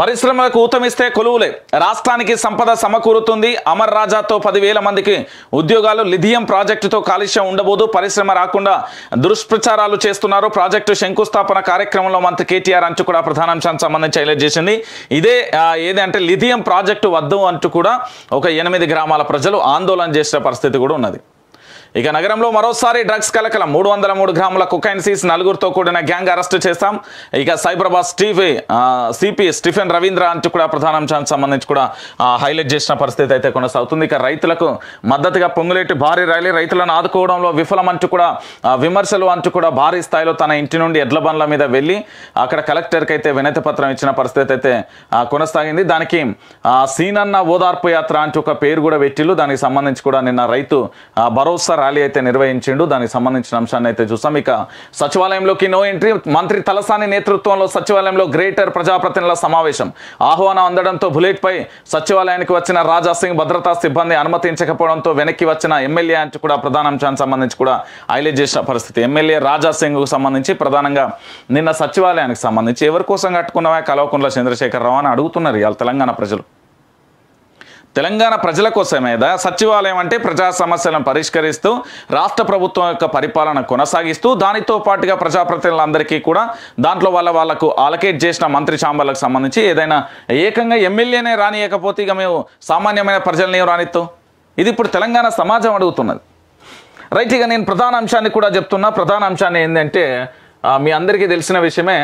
పరిశ్రమలకు ఊతమిస్తే కొలువులే. రాష్ట్రానికి సంపద సమకూరుతుంది. అమర్ రాజాతో పదివేల మందికి ఉద్యోగాలు లిథియం ప్రాజెక్టుతో కాలుష్యం ఉండబోదు. పరిశ్రమ రాకుండా దుష్ప్రచారాలు చేస్తున్నారు. ప్రాజెక్టు శంకుస్థాపన కార్యక్రమంలో మంత్రి కేటీఆర్ అంటూ కూడా ప్రధానాంశానికి సంబంధించి హైలైట్ చేసింది. ఇదే ఏదంటే ఏది అంటే లిథియం ప్రాజెక్టు వద్దు అంటూ కూడా ఒక ఎనిమిది గ్రామాల ప్రజలు ఆందోళన చేసిన పరిస్థితి కూడా ఉన్నది. ఇక నగరంలో మరోసారి డ్రగ్స్ కలకలం. మూడు వందల మూడు గ్రాముల కుకైన్ సీస్ నలుగురితో కూడిన గ్యాంగ్ అరెస్ట్ చేస్తాం ఇక సైబరాబాద్ స్టీఫీ సిపి స్టీఫెన్ రవీంద్ర అంటూ కూడా ప్రధానాంశానికి సంబంధించి కూడా హైలైట్ చేసిన పరిస్థితి అయితే కొనసాగుతుంది. ఇక రైతులకు మద్దతుగా పొంగులేటి భారీ ర్యాలీ రైతులను ఆదుకోవడంలో విఫలం అంటూ కూడా విమర్శలు అంటూ కూడా భారీ స్థాయిలో తన ఇంటి నుండి ఎడ్ల బండ్ల మీద వెళ్ళి అక్కడ కలెక్టర్కి అయితే వినతి పత్రం ఇచ్చిన పరిస్థితి అయితే కొనసాగింది. దానికి సీనన్న ఓదార్పు యాత్ర అంటూ ఒక పేరు కూడా పెట్టిళ్ళు దానికి సంబంధించి కూడా నిన్న రైతు భరోసా ర్యాలీ అయితే నిర్వహించిండు. దానికి సంబంధించిన అంశాన్ని అయితే చూసాం ఇక సచివాలయంలోకి నో ఎంట్రీ. మంత్రి తలసాని నేతృత్వంలో సచివాలయంలో గ్రేటర్ ప్రజాప్రతినిధుల సమావేశం. ఆహ్వానం అందడంతో బులెట్ పై సచివాలయానికి వచ్చిన రాజా సింగ్ భద్రతా సిబ్బంది అనుమతించకపోవడంతో వెనక్కి వచ్చిన ఎమ్మెల్యే అంటే కూడా ప్రధాన అంశానికి సంబంధించి కూడా హైలైట్ చేసిన పరిస్థితి. ఎమ్మెల్యే రాజా సింగ్ సంబంధించి ప్రధానంగా నిన్న సచివాలయానికి సంబంధించి ఎవరి కోసం కట్టుకున్నవా? కల్వకుంట్ల చంద్రశేఖరరావు అని అడుగుతున్నారు ఇవాళ తెలంగాణ ప్రజలు. తెలంగాణ ప్రజల కోసమేదా? సచివాలయం అంటే ప్రజా సమస్యలను పరిష్కరిస్తూ రాష్ట్ర ప్రభుత్వం యొక్క పరిపాలన కొనసాగిస్తూ దానితో పాటుగా ప్రజాప్రతినిధులందరికీ కూడా దాంట్లో వాళ్ళ వాళ్ళకు ఆలకేట్ చేసిన మంత్రి చాంబర్లకు సంబంధించి ఏదైనా ఏకంగా ఎమ్మెల్యేనే రానియకపోతే ఇక మేము సామాన్యమైన ప్రజల్ని ఏం రానిస్తాం? ఇది ఇప్పుడు తెలంగాణ సమాజం అడుగుతున్నది. రైట్ ఇక నేను ప్రధాన అంశాన్ని కూడా చెప్తున్నా. ప్రధాన అంశాన్ని ఏంటంటే మీ అందరికీ తెలిసిన విషయమే